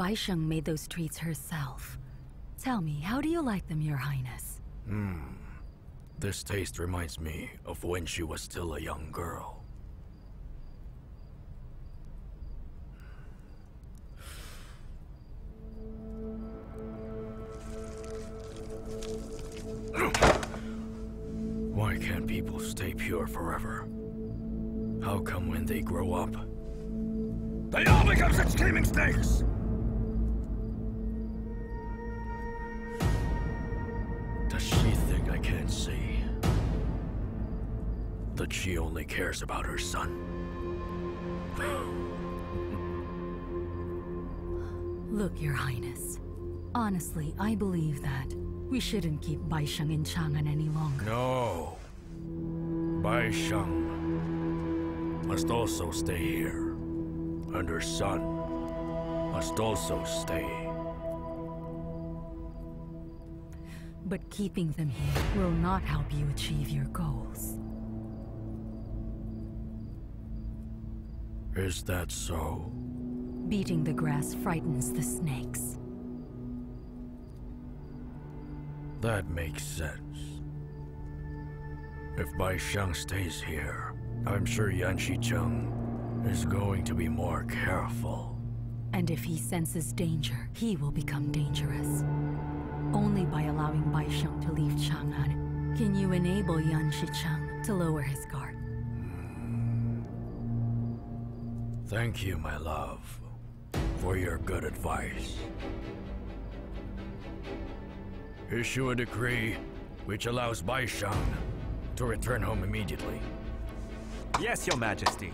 Baisheng made those treats herself. Tell me, how do you like them, Your Highness? Hmm. This taste reminds me of when she was still a young girl. Why can't people stay pure forever? How come when they grow up, they all become such teeming snakes? She only cares about her son? Look, Your Highness. Honestly, I believe that we shouldn't keep Baisheng in Chang'an any longer. No. Bai Sheng must also stay here. And her son must also stay. But keeping them here will not help you achieve your goals. Is that so? Beating the grass frightens the snakes. That makes sense. If Bai Sheng stays here, I'm sure Yan Shicheng is going to be more careful. And if he senses danger, he will become dangerous. Only by allowing Baisheng to leave Chang'an can you enable Yan Shicheng to lower his guard. Thank you, my love, for your good advice. Issue a decree which allows Baisheng to return home immediately. Yes, Your Majesty.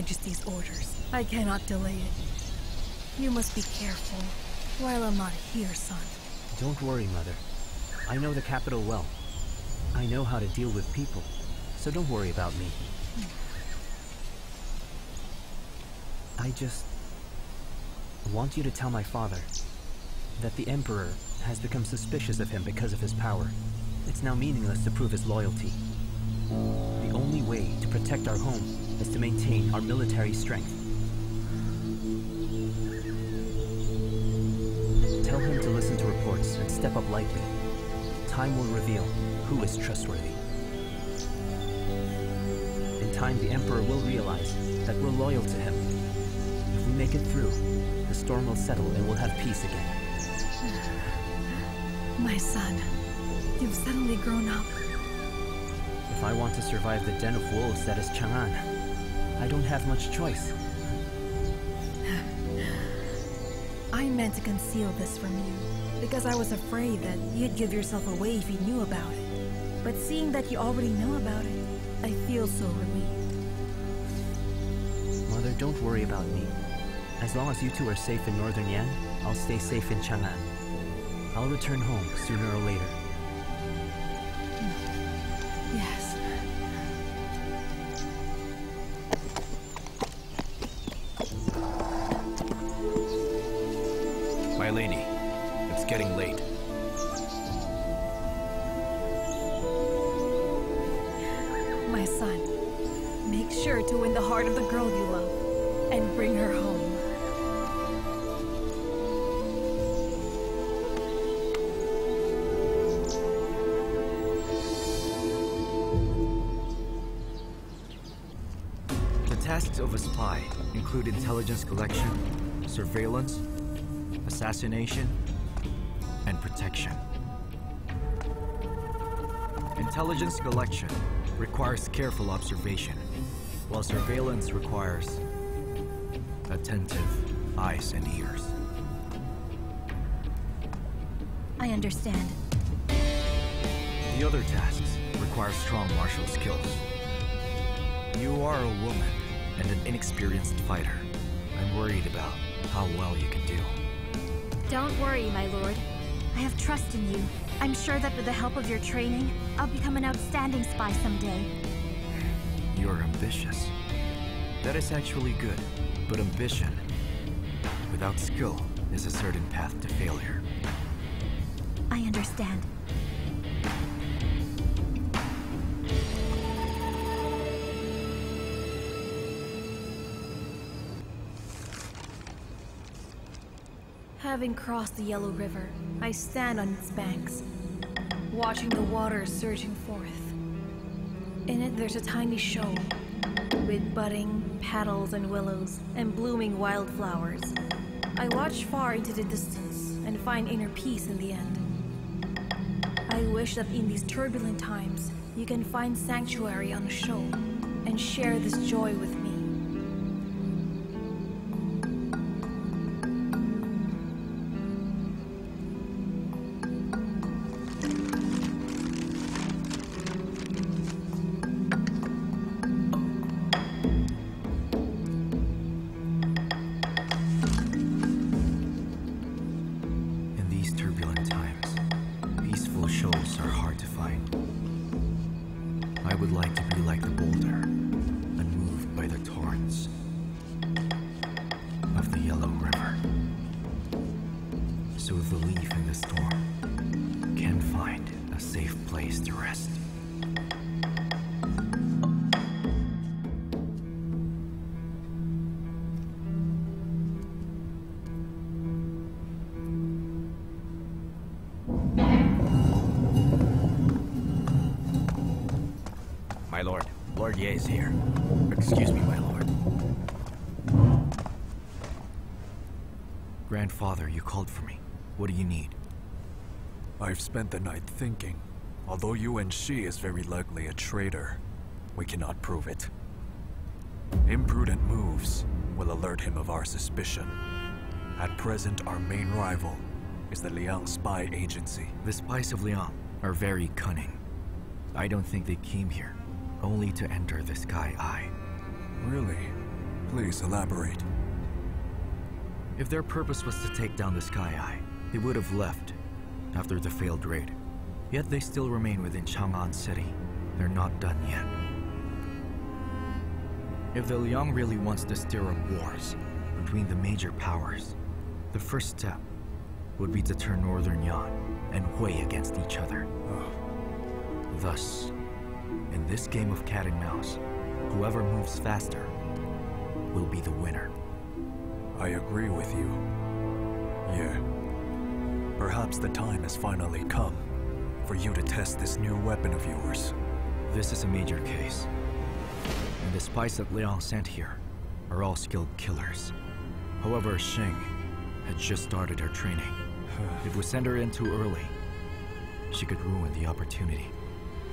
Majesty's orders. I cannot delay it. You must be careful while I'm not here, son. Don't worry, Mother. I know the capital well. I know how to deal with people, so don't worry about me. I just want you to tell my father that the Emperor has become suspicious of him because of his power. It's now meaningless to prove his loyalty. The only way to protect our home is to maintain our military strength. Tell him to listen to reports and step up lightly. Time will reveal who is trustworthy. In time, the Emperor will realize that we're loyal to him. If we make it through, the storm will settle and we'll have peace again. My son, you've suddenly grown up. If I want to survive the den of wolves that is Chang'an, I don't have much choice. I meant to conceal this from you because I was afraid that you'd give yourself away if you knew about it. But seeing that you already know about it, I feel so relieved. Mother, don't worry about me. As long as you two are safe in Northern Yan, I'll stay safe in Chang'an. I'll return home sooner or later. Intelligence collection, surveillance, assassination, and protection. Intelligence collection requires careful observation, while surveillance requires attentive eyes and ears. I understand. The other tasks require strong martial skills. You are a woman and an inexperienced fighter. I'm worried about how well you can do. Don't worry, my lord. I have trust in you. I'm sure that with the help of your training, I'll become an outstanding spy someday. You're ambitious. That is actually good, but ambition without skill is a certain path to failure. I understand. Having crossed the Yellow River, I stand on its banks, watching the water surging forth. In it, there's a tiny shoal with budding petals and willows and blooming wildflowers. I watch far into the distance and find inner peace in the end. I wish that in these turbulent times, you can find sanctuary on a shoal and share this joy with What do you need? I've spent the night thinking. Although you and she is very likely a traitor, we cannot prove it. Imprudent moves will alert him of our suspicion. At present, our main rival is the Liang spy agency. The spies of Liang are very cunning. I don't think they came here only to enter the Sky Eye. Really? Please elaborate. If their purpose was to take down the Sky Eye, they would have left after the failed raid. Yet they still remain within Chang'an City. They're not done yet. If the Liang really wants to stir up wars between the major powers, the first step would be to turn Northern Yan and Wei against each other. Thus, in this game of cat and mouse, whoever moves faster will be the winner. I agree with you. Yeah. Perhaps the time has finally come for you to test this new weapon of yours. This is a major case. And the spies that Liang sent here are all skilled killers. However, Xing had just started her training. if we send her in too early, she could ruin the opportunity.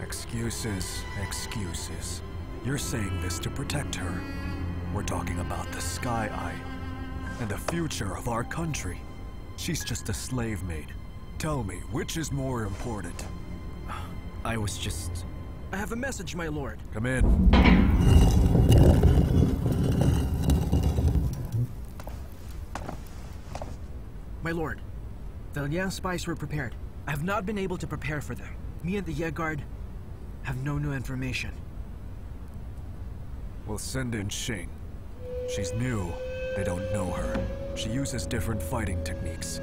Excuses, excuses. You're saying this to protect her. We're talking about the Sky Eye and the future of our country. She's just a slave maid. Tell me, which is more important? I was just. I have a message, my lord. Come in. My lord, the Liang spies were prepared. I have not been able to prepare for them. Me and the Yue Guard have no new information. We'll send in Xing. She's new. They don't know her. She uses different fighting techniques.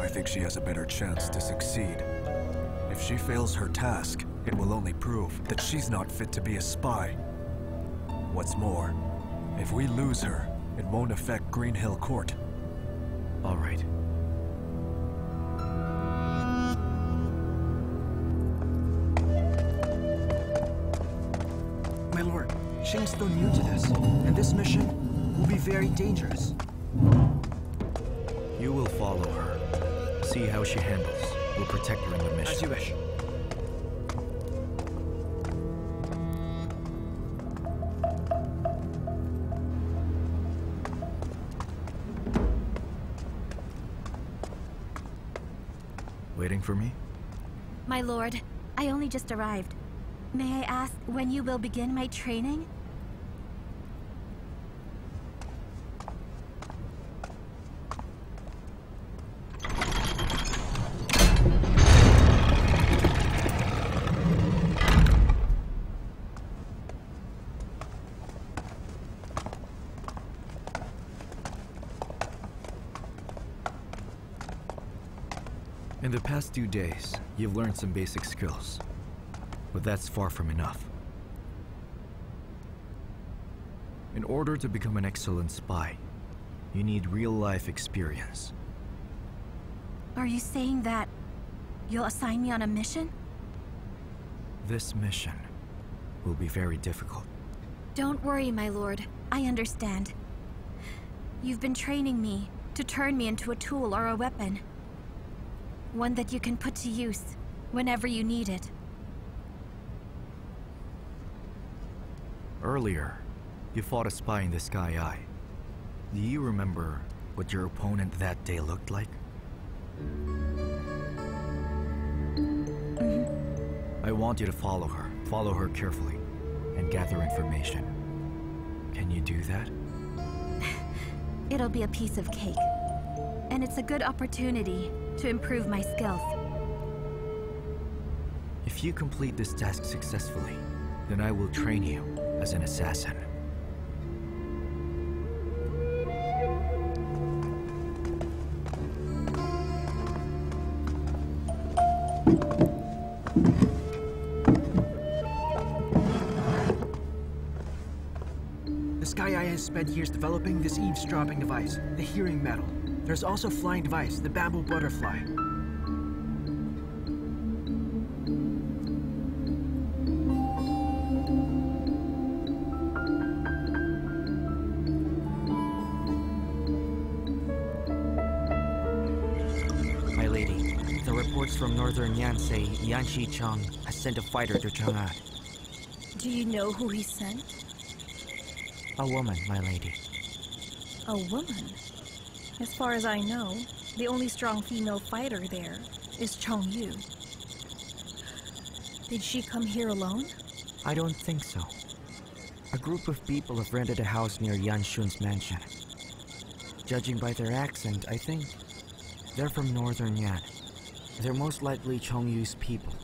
I think she has a better chance to succeed. If she fails her task, it will only prove that she's not fit to be a spy. What's more, if we lose her, it won't affect Green Hill Court. All right. My lord, Xing's still new to this, and this mission will be very dangerous. You will follow her. See how she handles. We'll protect her in the mission. As you wish. Waiting for me? My lord, I only just arrived. May I ask when you will begin my training? The past two days, you've learned some basic skills. But that's far from enough. In order to become an excellent spy, you need real-life experience. Are you saying that you'll assign me on a mission? This mission will be very difficult. Don't worry, my lord. I understand. You've been training me to turn me into a tool or a weapon. One that you can put to use whenever you need it. Earlier, you fought a spy in the Sky Eye. Do you remember what your opponent that day looked like? Mm-hmm. I want you to follow her. Follow her carefully and gather information. Can you do that? It'll be a piece of cake. And it's a good opportunity to improve my skills. If you complete this task successfully, then I will train you as an assassin. The Sky Eye has spent years developing this eavesdropping device, the hearing metal. There's also flying device, the bamboo butterfly. My lady, the reports from Northern Yan say Yan Chang has sent a fighter to Chang'an. Do you know who he sent? A woman, my lady. A woman? As far as I know, the only strong female fighter there is Zhong Yu. Did she come here alone? I don't think so. A group of people have rented a house near Yan Xun's mansion. Judging by their accent, I think they're from Northern Yan. They're most likely Zhong Yu's people.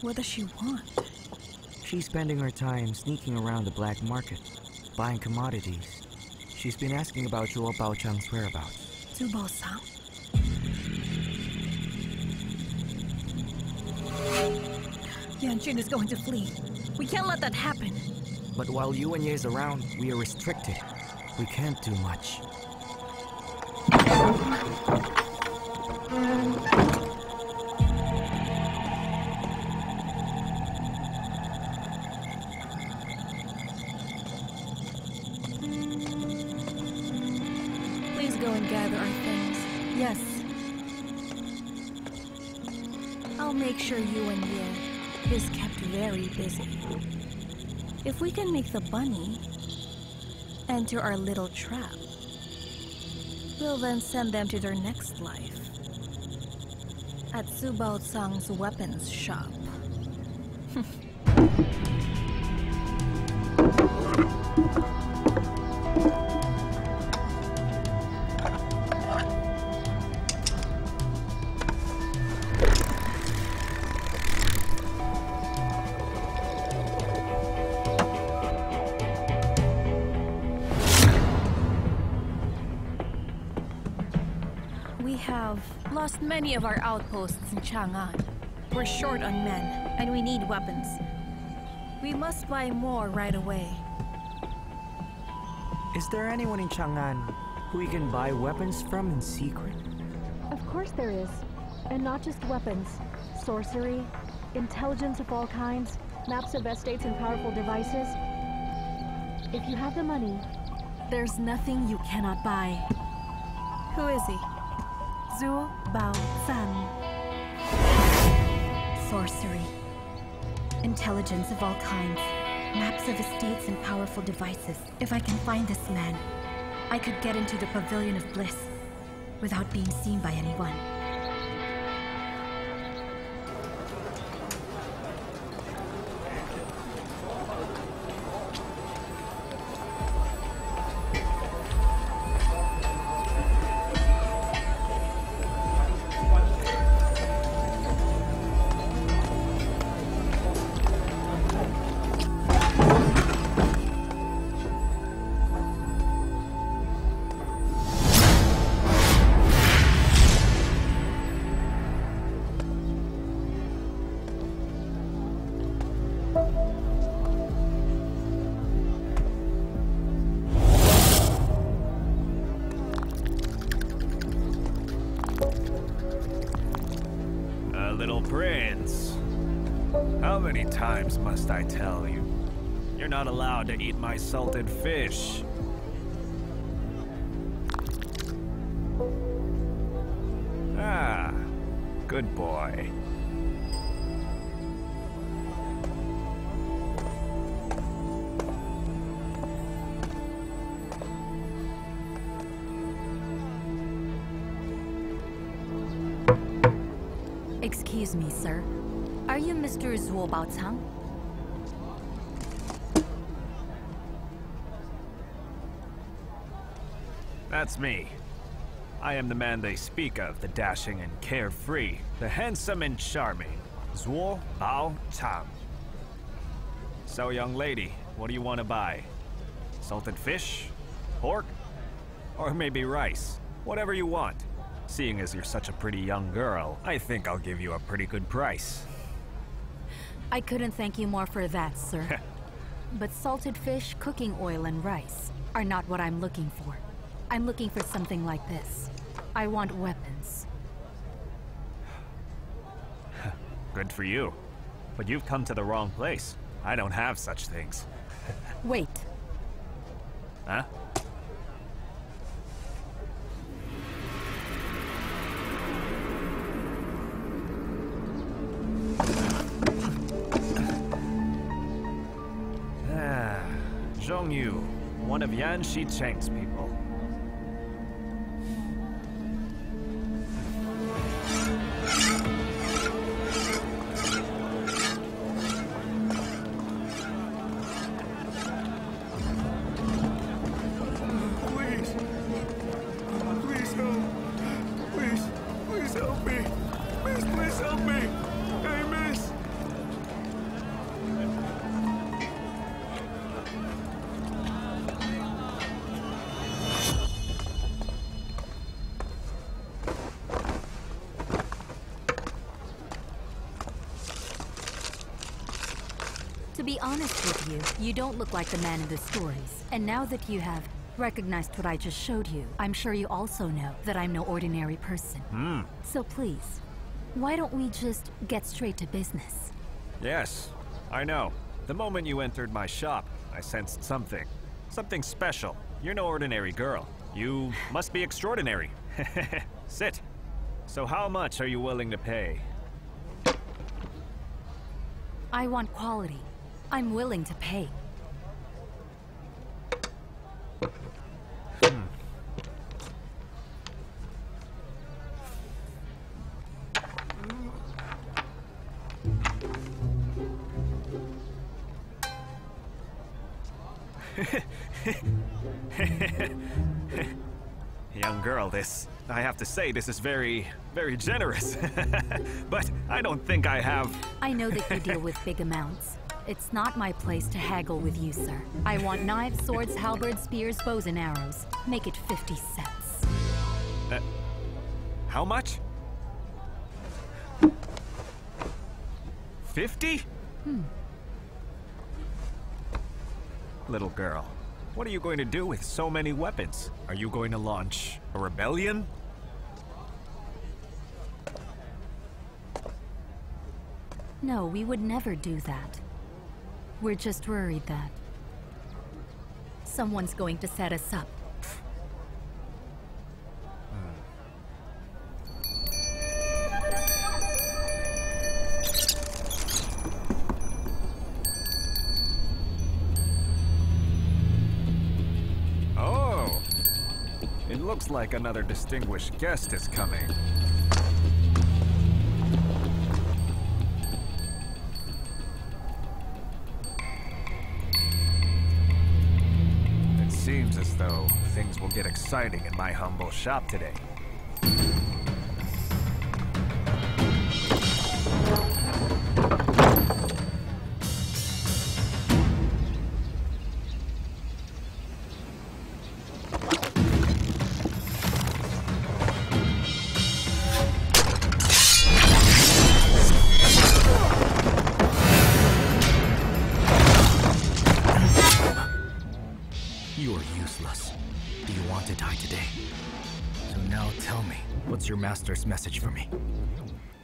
What does she want? She's spending her time sneaking around the black market, buying commodities. She's been asking about Zhuo Baochang's whereabouts. Zubao Sang? Yan Xun is going to flee. We can't let that happen. But while Yuwen Yue is around, we are restricted. We can't do much. Gather our things. Yes. I'll make sure Yuwen Yue is kept very busy. If we can make the bunny enter our little trap, we'll then send them to their next life at Subao Tsang's weapons shop. Lost many of our outposts in Chang'an. We're short on men, and we need weapons. We must buy more right away. Is there anyone in Chang'an who we can buy weapons from in secret? Of course there is. And not just weapons. Sorcery, intelligence of all kinds, maps of estates and powerful devices. If you have the money, There's nothing you cannot buy. Who is he? Zhuo Bao San. Sorcery. Intelligence of all kinds. Maps of estates and powerful devices. If I can find this man, I could get into the Pavilion of Bliss without being seen by anyone. Excuse me, sir. Are you Mr. Zhuo Baocang? That's me. I am the man they speak of, the dashing and carefree, the handsome and charming, Zhuo Bao Tang. So, young lady, what do you want to buy? Salted fish? Pork? Or maybe rice? Whatever you want. Seeing as you're such a pretty young girl, I think I'll give you a pretty good price. I couldn't thank you more for that, sir. but salted fish, cooking oil, and rice are not what I'm looking for. I'm looking for something like this. I want weapons. Good for you. But you've come to the wrong place. I don't have such things. Wait. Huh? One of Yan Shicheng's people. Be honest with you, you don't look like the man in the stories. And now that you have recognized what I just showed you, I'm sure you also know that I'm no ordinary person. Hmm. So please, why don't we just get straight to business? Yes, I know. The moment you entered my shop, I sensed something. Something special. You're no ordinary girl. You must be extraordinary. Sit. So how much are you willing to pay? I want quality. I'm willing to pay. Young girl, this. I have to say, this is very, very generous. but I don't think I have. I know that you deal with big amounts. It's not my place to haggle with you, sir. I want knives, swords, halberds, spears, bows, and arrows. Make it 50 cents. Uh, how much? 50? Hmm. Little girl, what are you going to do with so many weapons? Are you going to launch a rebellion? No, we would never do that. We're just worried that someone's going to set us up. Oh! It looks like another distinguished guest is coming. Though things will get exciting in my humble shop today. Master's message for me?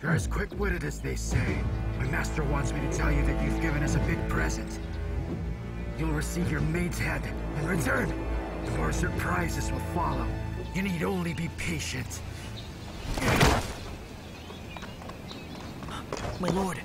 You're as quick-witted as they say. My master wants me to tell you that you've given us a big present. You'll receive your maid's head in return. More surprises will follow. You need only be patient. My lord!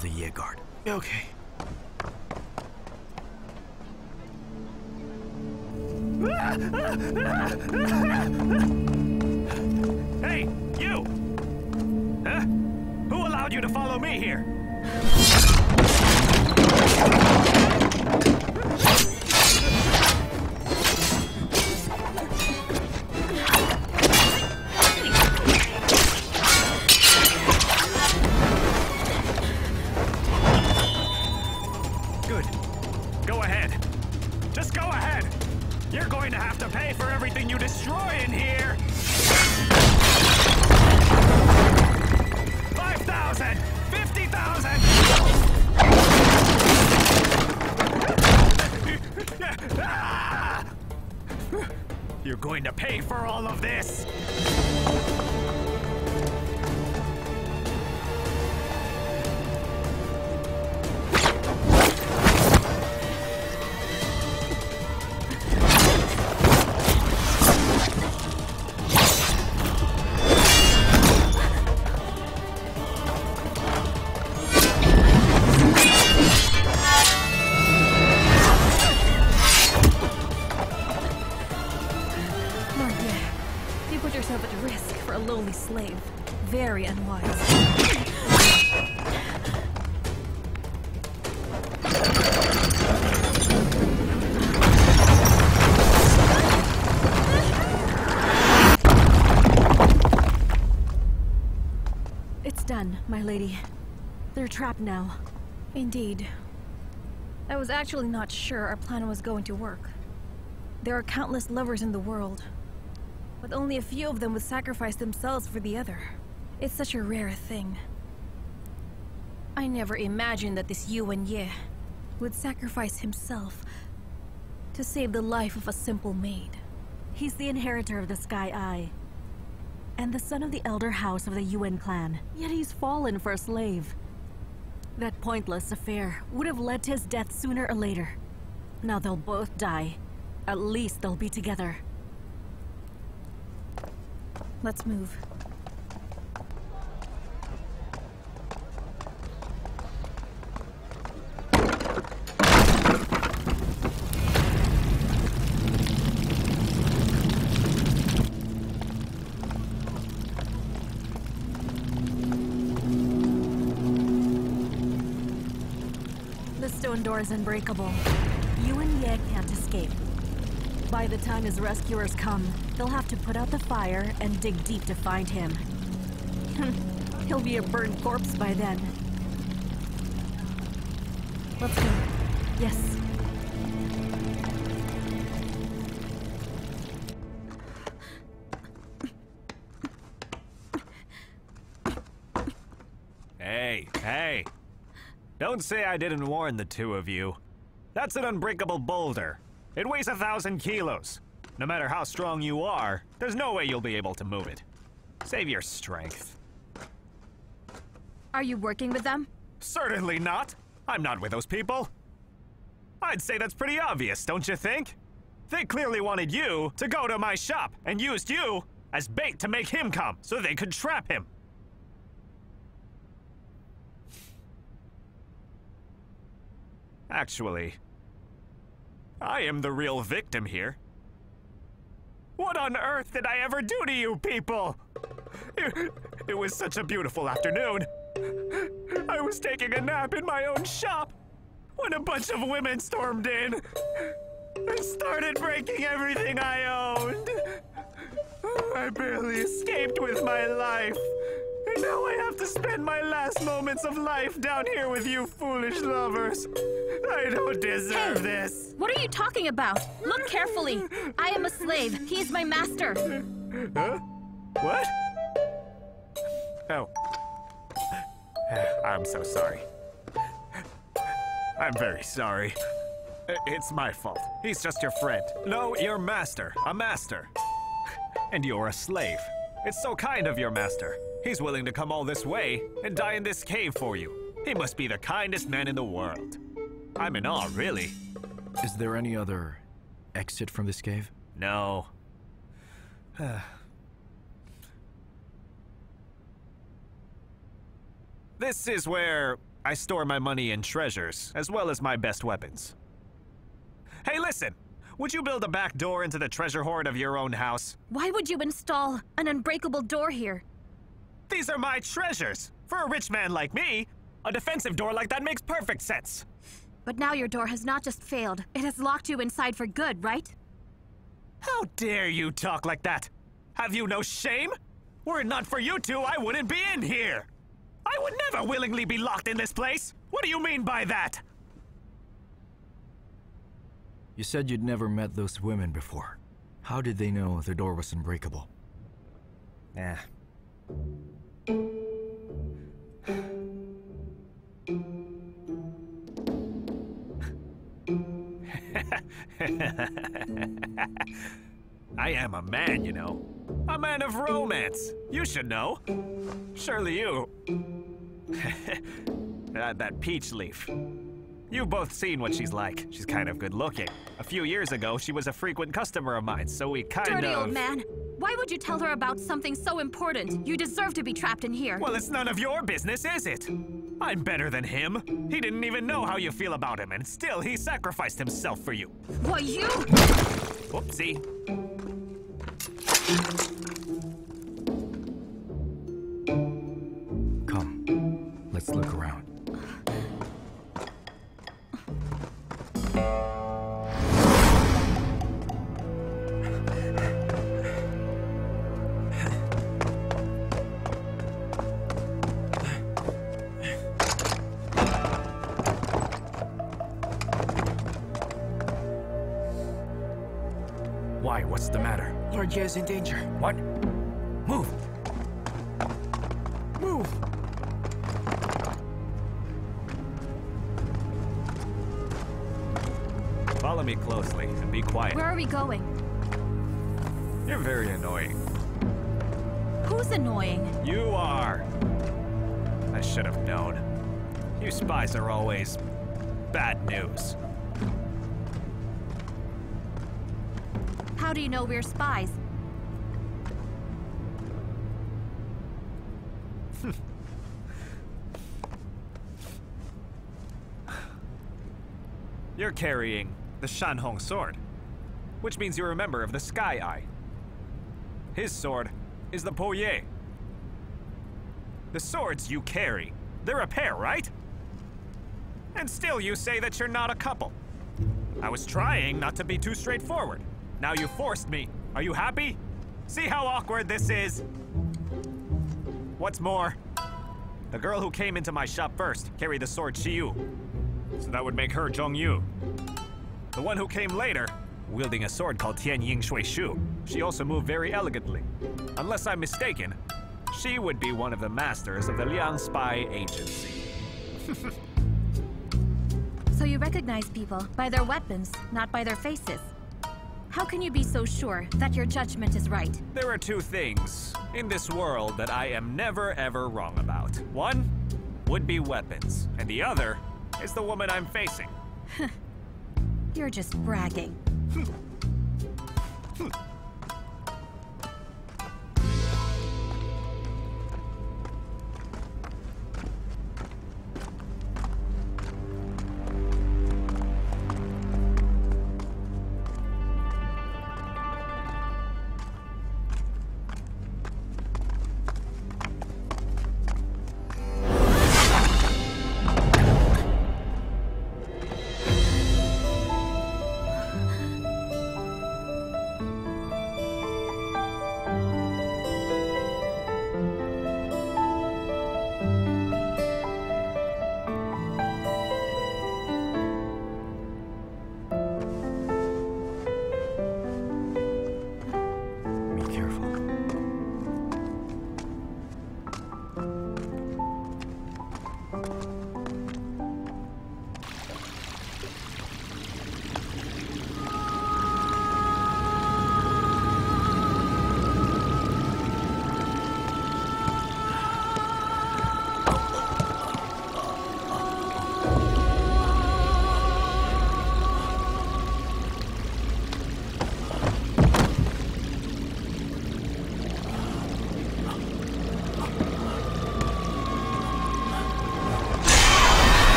The Yue Guard. Okay. They're trapped now. Indeed. I was actually not sure our plan was going to work. There are countless lovers in the world, but only a few of them would sacrifice themselves for the other. It's such a rare thing. I never imagined that this Yuwen Yue would sacrifice himself to save the life of a simple maid. He's the inheritor of the Sky Eye. And the son of the elder house of the Yuan clan. Yet he's fallen for a slave. That pointless affair would have led to his death sooner or later. Now they'll both die. At least they'll be together. Let's move. Is unbreakable. Yuwen Yue can't escape. By the time his rescuers come, they'll have to put out the fire and dig deep to find him. He'll be a burned corpse by then. Let's go. Yes. Don't say I didn't warn the two of you. That's an unbreakable boulder. It weighs a thousand kilos. No matter how strong you are, there's no way you'll be able to move it. Save your strength. Are you working with them? Certainly not. I'm not with those people. I'd say that's pretty obvious, don't you think? They clearly wanted you to go to my shop and used you as bait to make him come so they could trap him. Actually, I am the real victim here. What on earth did I ever do to you people? It, it was such a beautiful afternoon. I was taking a nap in my own shop when a bunch of women stormed in and started breaking everything I owned. I barely escaped with my life. And now I have to spend my last moments of life down here with you foolish lovers. I don't deserve Hey! this. What are you talking about? Look carefully. I am a slave. He is my master. Huh? What? Oh. I'm so sorry. I'm very sorry. It's my fault. He's just your friend. No, your master. A master. And you're a slave. It's so kind of your master. He's willing to come all this way and die in this cave for you. He must be the kindest man in the world. I'm in awe, really. Is there any other exit from this cave? No. this is where I store my money and treasures, as well as my best weapons. Hey, listen! Would you build a back door into the treasure hoard of your own house? Why would you install an unbreakable door here? These are my treasures! For a rich man like me, a defensive door like that makes perfect sense! But now your door has not just failed, it has locked you inside for good, right? How dare you talk like that? Have you no shame? Were it not for you two, I wouldn't be in here! I would never willingly be locked in this place! What do you mean by that? You said you'd never met those women before. How did they know the door was unbreakable? Eh. I am a man, you know. A man of romance. You should know. Surely you. that, that peach leaf. You've both seen what she's like. She's kind of good looking. A few years ago, she was a frequent customer of mine, so we kind Dirty of. old man. Why would you tell her about something so important? You deserve to be trapped in here. Well, it's none of your business, is it? I'm better than him. He didn't even know how you feel about him, and still he sacrificed himself for you. What, you? Whoopsie. In danger. What? Move! Move! Follow me closely and be quiet. Where are we going? You're very annoying. Who's annoying? You are. I should have known. You spies are always bad news. How do you know we're spies? You're carrying the Shanhong sword, which means you're a member of the Sky Eye. His sword is the Poye. The swords you carry, they're a pair, right? And still you say that you're not a couple. I was trying not to be too straightforward. Now you forced me. Are you happy? See how awkward this is? What's more, the girl who came into my shop first carried the sword Shiyu. So that would make her Zhong Yu. The one who came later, wielding a sword called Tian Ying Shui Shu. She also moved very elegantly. Unless I'm mistaken, she would be one of the masters of the Liang Spy Agency. So you recognize people by their weapons, not by their faces. How can you be so sure that your judgment is right? There are two things in this world that I am never ever wrong about. One would be weapons, and the other is the woman I'm facing. You're just bragging.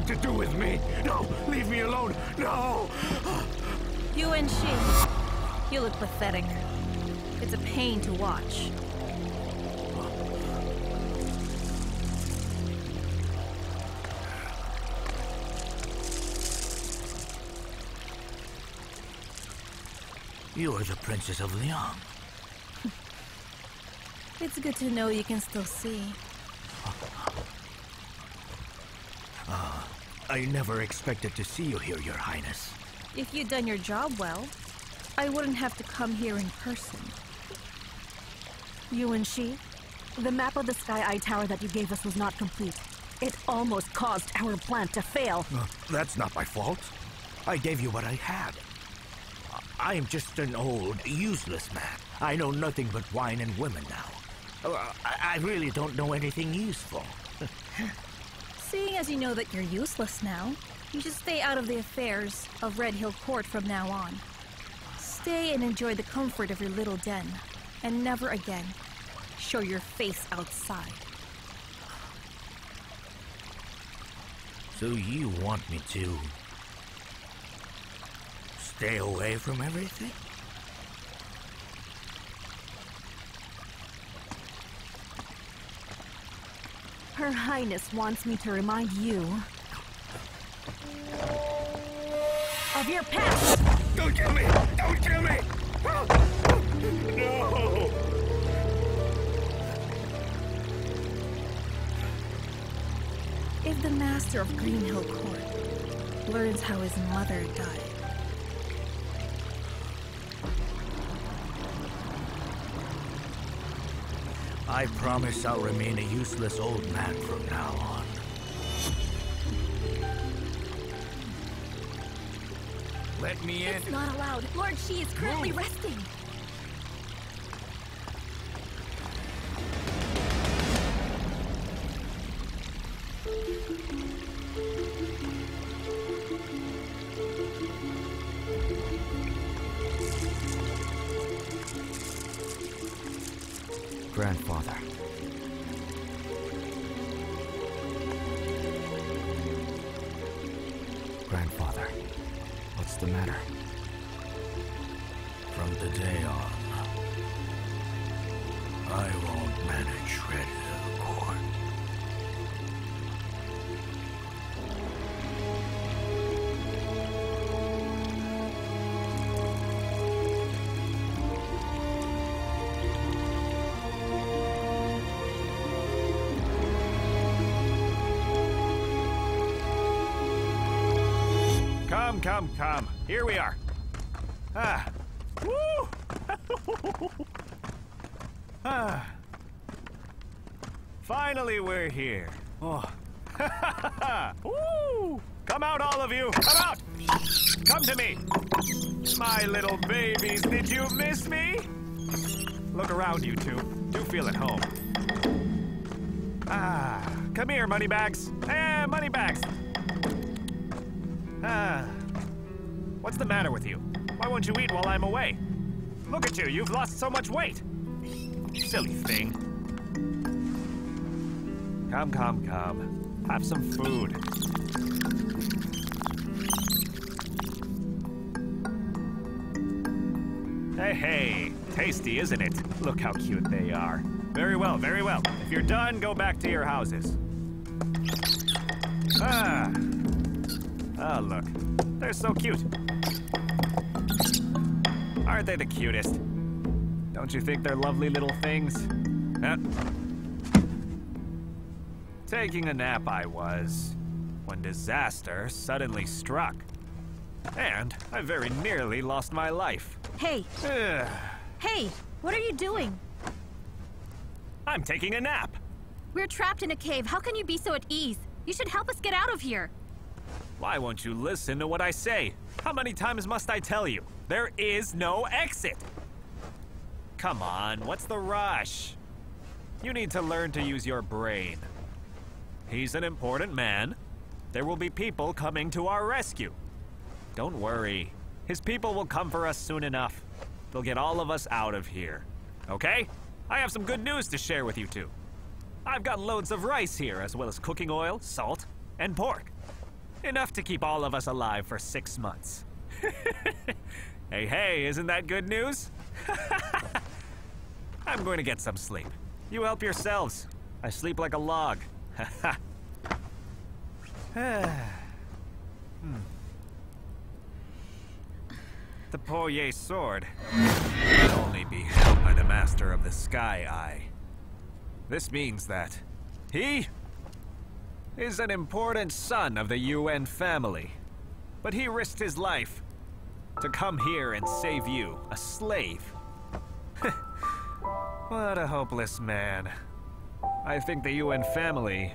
nothing to do with me. No, leave me alone. No! You and she. You look pathetic. It's a pain to watch. You are the Princess of Liang. it's good to know you can still see. I never expected to see you here, Your Highness. If you'd done your job well, I wouldn't have to come here in person. You and she? The map of the Sky Eye Tower that you gave us was not complete. It almost caused our plan to fail. Uh, that's not my fault. I gave you what I had. I am just an old, useless man. I know nothing but wine and women now. Uh, I really don't know anything useful. Seeing as you know that you're useless now, you should stay out of the affairs of Red Hill Court from now on. Stay and enjoy the comfort of your little den, and never again show your face outside. So you want me to stay away from everything? Her Highness wants me to remind you of your past. Don't kill me! Don't kill me! No! If the master of Green Hill Court learns how his mother died, I promise I'll remain a useless old man from now on. Let me in. It's not allowed. Lord Shi is currently resting. Come, come. Here we are. Ah. Woo! ah. Finally, we're here. Oh. Woo! Come out, all of you! Come out! Come to me! My little babies, did you miss me? Look around, you two. Do feel at home. Ah, come here, moneybags. Eh, moneybags. Ah. What's the matter with you? Why won't you eat while I'm away? Look at you, you've lost so much weight. Silly thing. Come, come, come. Have some food. Hey, hey. Tasty, isn't it? Look how cute they are. Very well, very well. If you're done, go back to your houses. Ah. Oh, look. They're so cute. Aren't they the cutest? Don't you think they're lovely little things? Uh, taking a nap I was, when disaster suddenly struck. And I very nearly lost my life. Hey, hey, what are you doing? I'm taking a nap. We're trapped in a cave. How can you be so at ease? You should help us get out of here. Why won't you listen to what I say? How many times must I tell you? There is no exit. Come on, what's the rush? You need to learn to use your brain. He's an important man. There will be people coming to our rescue. Don't worry. His people will come for us soon enough. They'll get all of us out of here. Okay? I have some good news to share with you two. I've got loads of rice here, as well as cooking oil, salt, and pork. Enough to keep all of us alive for six months. hey, hey, isn't that good news? I'm going to get some sleep. You help yourselves. I sleep like a log. hmm.「The Poye sword can only be held by the master of the Sky Eye. This means that he is an important son of the Yuwen family. But he risked his life to come here and save you, a slave. what a hopeless man. I think the Yuwen family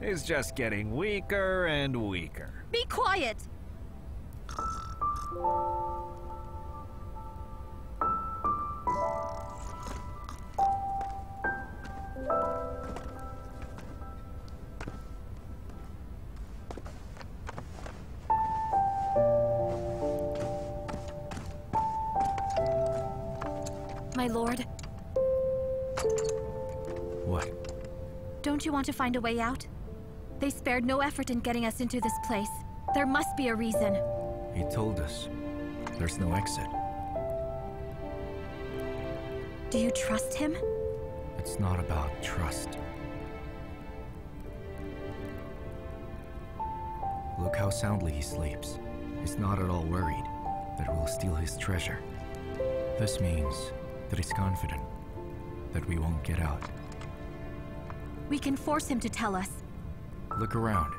is just getting weaker and weaker. Be quiet! You want to find a way out? They spared no effort in getting us into this place. There must be a reason. He told us. There's no exit. Do you trust him? It's not about trust. Look how soundly he sleeps. He's not at all worried that we'll steal his treasure. This means that he's confident that we won't get out. We can force him to tell us. Look around.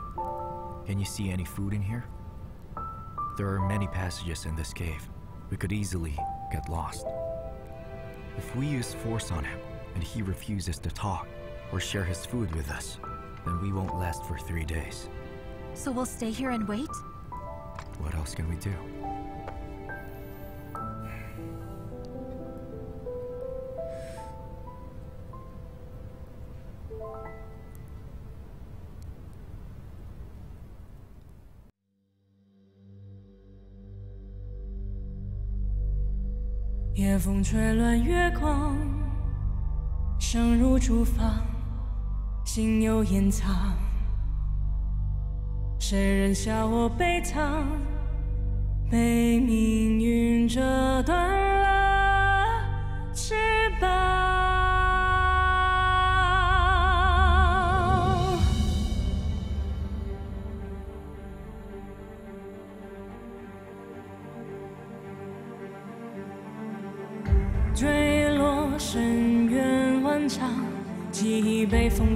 Can you see any food in here? There are many passages in this cave. We could easily get lost. If we use force on him and he refuses to talk or share his food with us, then we won't last for three days. So we'll stay here and wait? What else can we do? 风吹乱月光，声如竹房，心有掩藏。谁人笑我悲怆？被命运折断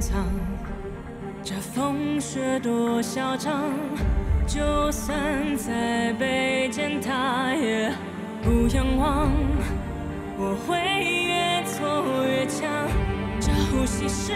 藏。这风雪多嚣张，就算再被践踏，也不仰望。我会越挫越强，这呼吸是